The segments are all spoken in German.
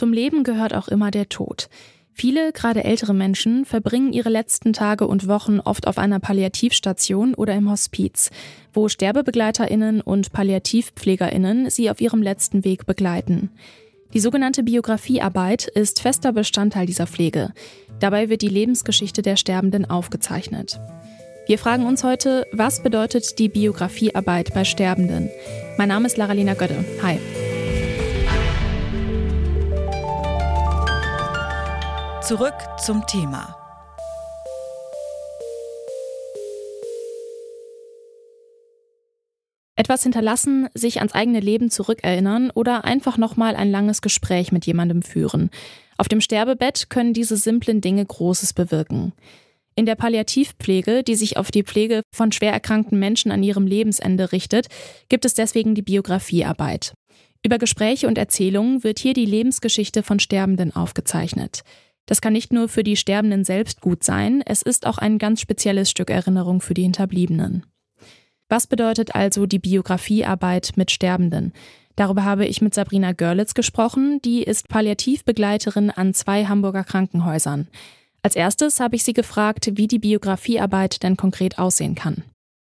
Zum Leben gehört auch immer der Tod. Viele, gerade ältere Menschen, verbringen ihre letzten Tage und Wochen oft auf einer Palliativstation oder im Hospiz, wo Sterbebegleiterinnen und Palliativpflegerinnen sie auf ihrem letzten Weg begleiten. Die sogenannte Biografiearbeit ist fester Bestandteil dieser Pflege. Dabei wird die Lebensgeschichte der Sterbenden aufgezeichnet. Wir fragen uns heute, was bedeutet die Biografiearbeit bei Sterbenden? Mein Name ist Laralina Götte. Hi. Zurück zum Thema. Etwas hinterlassen, sich ans eigene Leben zurückerinnern oder einfach nochmal ein langes Gespräch mit jemandem führen. Auf dem Sterbebett können diese simplen Dinge Großes bewirken. In der Palliativpflege, die sich auf die Pflege von schwer erkrankten Menschen an ihrem Lebensende richtet, gibt es deswegen die Biografiearbeit. Über Gespräche und Erzählungen wird hier die Lebensgeschichte von Sterbenden aufgezeichnet. Das kann nicht nur für die Sterbenden selbst gut sein, es ist auch ein ganz spezielles Stück Erinnerung für die Hinterbliebenen. Was bedeutet also die Biografiearbeit mit Sterbenden? Darüber habe ich mit Sabrina Görlitz gesprochen, die ist Palliativbegleiterin an zwei Hamburger Krankenhäusern. Als erstes habe ich sie gefragt, wie die Biografiearbeit denn konkret aussehen kann.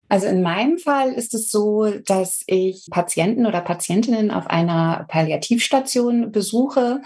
Also in meinem Fall ist es so, dass ich Patienten oder Patientinnen auf einer Palliativstation besuche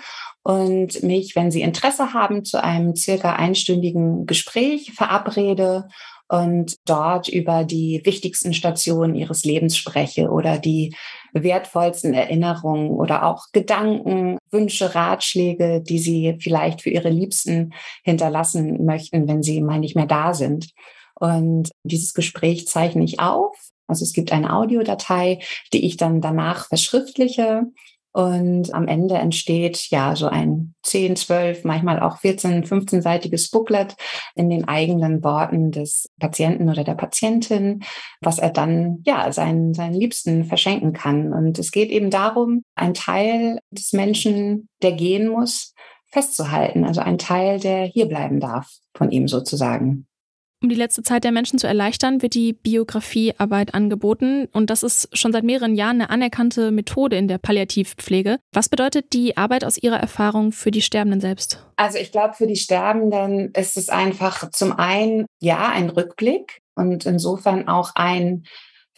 und mich, wenn sie Interesse haben, zu einem circa einstündigen Gespräch verabrede und dort über die wichtigsten Stationen ihres Lebens spreche oder die wertvollsten Erinnerungen oder auch Gedanken, Wünsche, Ratschläge, die sie vielleicht für ihre Liebsten hinterlassen möchten, wenn sie mal nicht mehr da sind. Und dieses Gespräch zeichne ich auf. Also es gibt eine Audiodatei, die ich dann danach verschriftliche und am Ende entsteht ja so ein 10, 12, manchmal auch 14, 15-seitiges Booklet in den eigenen Worten des Patienten oder der Patientin, was er dann ja seinen, seinen Liebsten verschenken kann. Und es geht eben darum, ein Teil des Menschen, der gehen muss, festzuhalten. Also ein Teil, der hier bleiben darf von ihm sozusagen. Um die letzte Zeit der Menschen zu erleichtern, wird die Biografiearbeit angeboten und das ist schon seit mehreren Jahren eine anerkannte Methode in der Palliativpflege. Was bedeutet die Arbeit aus Ihrer Erfahrung für die Sterbenden selbst? Also ich glaube, für die Sterbenden ist es einfach zum einen, ja, ein Rückblick und insofern auch ein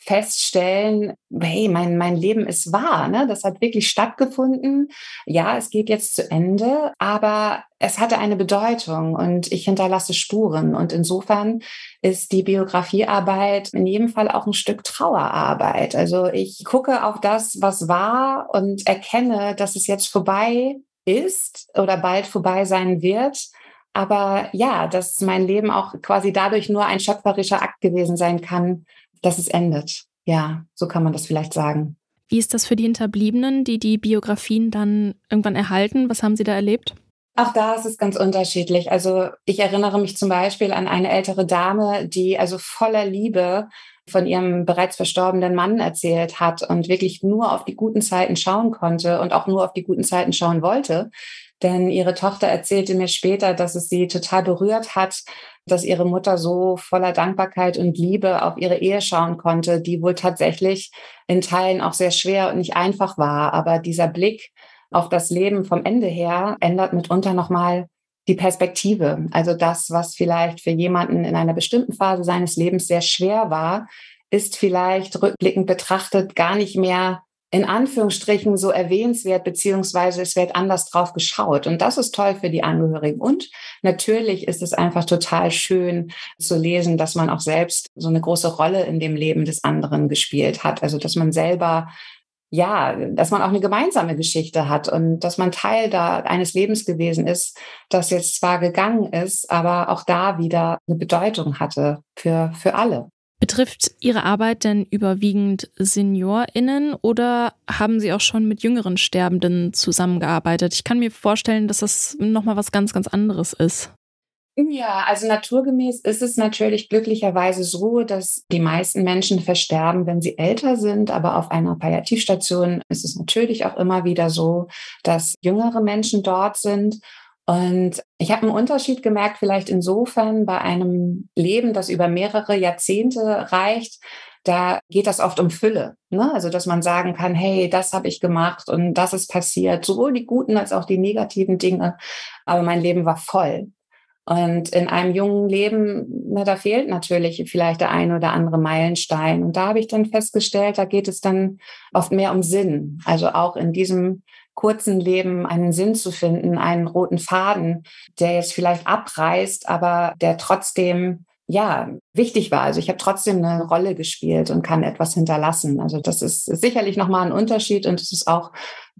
feststellen, hey, mein, mein Leben ist wahr, ne? das hat wirklich stattgefunden. Ja, es geht jetzt zu Ende, aber es hatte eine Bedeutung und ich hinterlasse Spuren. Und insofern ist die Biografiearbeit in jedem Fall auch ein Stück Trauerarbeit. Also ich gucke auf das, was war und erkenne, dass es jetzt vorbei ist oder bald vorbei sein wird. Aber ja, dass mein Leben auch quasi dadurch nur ein schöpferischer Akt gewesen sein kann, dass es endet. Ja, so kann man das vielleicht sagen. Wie ist das für die Hinterbliebenen, die die Biografien dann irgendwann erhalten? Was haben sie da erlebt? Auch da ist es ganz unterschiedlich. Also ich erinnere mich zum Beispiel an eine ältere Dame, die also voller Liebe von ihrem bereits verstorbenen Mann erzählt hat und wirklich nur auf die guten Zeiten schauen konnte und auch nur auf die guten Zeiten schauen wollte. Denn ihre Tochter erzählte mir später, dass es sie total berührt hat, dass ihre Mutter so voller Dankbarkeit und Liebe auf ihre Ehe schauen konnte, die wohl tatsächlich in Teilen auch sehr schwer und nicht einfach war. Aber dieser Blick auf das Leben vom Ende her ändert mitunter nochmal die Perspektive. Also das, was vielleicht für jemanden in einer bestimmten Phase seines Lebens sehr schwer war, ist vielleicht rückblickend betrachtet gar nicht mehr in Anführungsstrichen so erwähnenswert, beziehungsweise es wird anders drauf geschaut. Und das ist toll für die Angehörigen. Und natürlich ist es einfach total schön zu lesen, dass man auch selbst so eine große Rolle in dem Leben des anderen gespielt hat. Also, dass man selber ja, dass man auch eine gemeinsame Geschichte hat und dass man Teil da eines Lebens gewesen ist, das jetzt zwar gegangen ist, aber auch da wieder eine Bedeutung hatte für, für alle. Betrifft Ihre Arbeit denn überwiegend SeniorInnen oder haben Sie auch schon mit jüngeren Sterbenden zusammengearbeitet? Ich kann mir vorstellen, dass das nochmal was ganz, ganz anderes ist. Ja, also naturgemäß ist es natürlich glücklicherweise so, dass die meisten Menschen versterben, wenn sie älter sind. Aber auf einer Palliativstation ist es natürlich auch immer wieder so, dass jüngere Menschen dort sind. Und ich habe einen Unterschied gemerkt, vielleicht insofern bei einem Leben, das über mehrere Jahrzehnte reicht, da geht das oft um Fülle. Ne? Also, dass man sagen kann, hey, das habe ich gemacht und das ist passiert, sowohl die guten als auch die negativen Dinge. Aber mein Leben war voll. Und in einem jungen Leben, na, da fehlt natürlich vielleicht der ein oder andere Meilenstein. Und da habe ich dann festgestellt, da geht es dann oft mehr um Sinn. Also auch in diesem kurzen Leben einen Sinn zu finden, einen roten Faden, der jetzt vielleicht abreißt, aber der trotzdem ja, wichtig war. Also ich habe trotzdem eine Rolle gespielt und kann etwas hinterlassen. Also das ist sicherlich nochmal ein Unterschied und es ist auch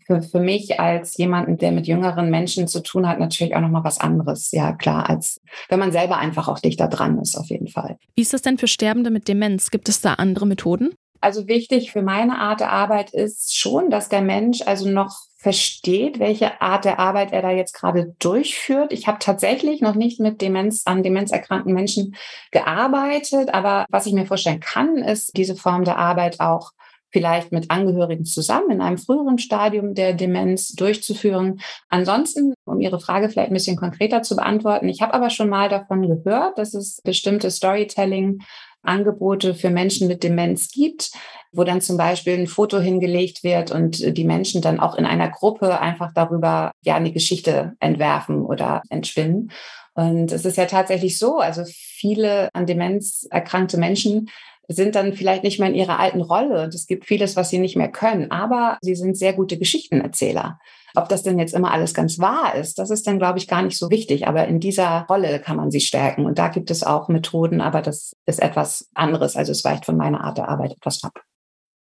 für, für mich als jemanden, der mit jüngeren Menschen zu tun hat, natürlich auch nochmal was anderes. Ja, klar, als wenn man selber einfach auch dichter dran ist, auf jeden Fall. Wie ist das denn für Sterbende mit Demenz? Gibt es da andere Methoden? Also wichtig für meine Art der Arbeit ist schon, dass der Mensch also noch versteht, welche Art der Arbeit er da jetzt gerade durchführt. Ich habe tatsächlich noch nicht mit Demenz an demenzerkrankten Menschen gearbeitet, aber was ich mir vorstellen kann, ist diese Form der Arbeit auch vielleicht mit Angehörigen zusammen in einem früheren Stadium der Demenz durchzuführen. Ansonsten, um Ihre Frage vielleicht ein bisschen konkreter zu beantworten, ich habe aber schon mal davon gehört, dass es bestimmte Storytelling Angebote für Menschen mit Demenz gibt, wo dann zum Beispiel ein Foto hingelegt wird und die Menschen dann auch in einer Gruppe einfach darüber ja eine Geschichte entwerfen oder entspinnen. Und es ist ja tatsächlich so, also viele an Demenz erkrankte Menschen sind dann vielleicht nicht mehr in ihrer alten Rolle und es gibt vieles, was sie nicht mehr können, aber sie sind sehr gute Geschichtenerzähler. Ob das denn jetzt immer alles ganz wahr ist, das ist dann, glaube ich, gar nicht so wichtig. Aber in dieser Rolle kann man sie stärken. Und da gibt es auch Methoden, aber das ist etwas anderes. Also es weicht von meiner Art der Arbeit etwas ab.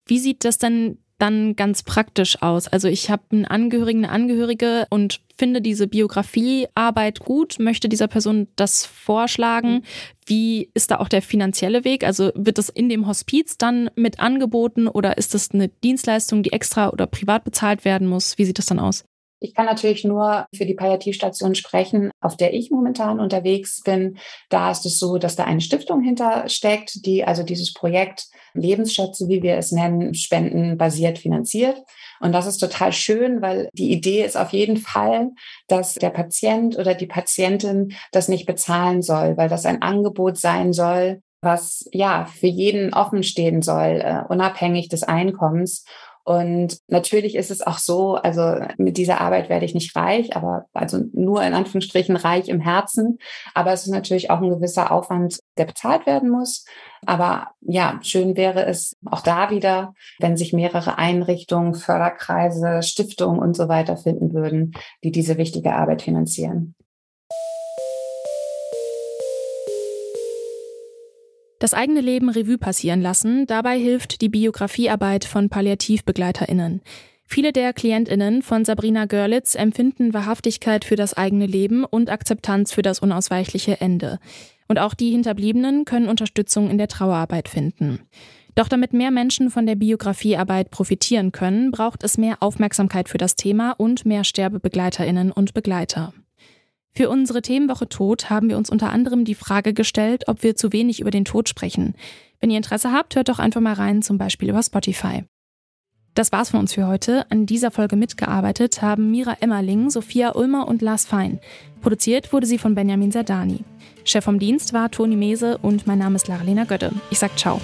Wie sieht das denn dann ganz praktisch aus? Also ich habe einen Angehörigen, eine Angehörige und finde diese Biografiearbeit gut, möchte dieser Person das vorschlagen. Mhm. Wie ist da auch der finanzielle Weg? Also wird das in dem Hospiz dann mit angeboten oder ist das eine Dienstleistung, die extra oder privat bezahlt werden muss? Wie sieht das dann aus? Ich kann natürlich nur für die Palliativstation sprechen, auf der ich momentan unterwegs bin. Da ist es so, dass da eine Stiftung hintersteckt, die also dieses Projekt Lebensschätze, wie wir es nennen, spendenbasiert finanziert. Und das ist total schön, weil die Idee ist auf jeden Fall, dass der Patient oder die Patientin das nicht bezahlen soll, weil das ein Angebot sein soll, was ja für jeden offen stehen soll, uh, unabhängig des Einkommens. Und natürlich ist es auch so, also mit dieser Arbeit werde ich nicht reich, aber also nur in Anführungsstrichen reich im Herzen. Aber es ist natürlich auch ein gewisser Aufwand, der bezahlt werden muss. Aber ja, schön wäre es auch da wieder, wenn sich mehrere Einrichtungen, Förderkreise, Stiftungen und so weiter finden würden, die diese wichtige Arbeit finanzieren. Das eigene Leben Revue passieren lassen, dabei hilft die Biografiearbeit von PalliativbegleiterInnen. Viele der KlientInnen von Sabrina Görlitz empfinden Wahrhaftigkeit für das eigene Leben und Akzeptanz für das unausweichliche Ende. Und auch die Hinterbliebenen können Unterstützung in der Trauerarbeit finden. Doch damit mehr Menschen von der Biografiearbeit profitieren können, braucht es mehr Aufmerksamkeit für das Thema und mehr Sterbebegleiterinnen und Begleiter. Für unsere Themenwoche Tod haben wir uns unter anderem die Frage gestellt, ob wir zu wenig über den Tod sprechen. Wenn ihr Interesse habt, hört doch einfach mal rein, zum Beispiel über Spotify. Das war's von uns für heute. An dieser Folge mitgearbeitet haben Mira Emmerling, Sophia Ulmer und Lars Fein. Produziert wurde sie von Benjamin Sardani. Chef vom Dienst war Toni Mese und mein Name ist Laralena Götte. Ich sag ciao.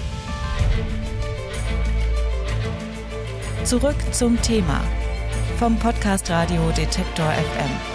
Zurück zum Thema vom Podcast Radio Detektor FM.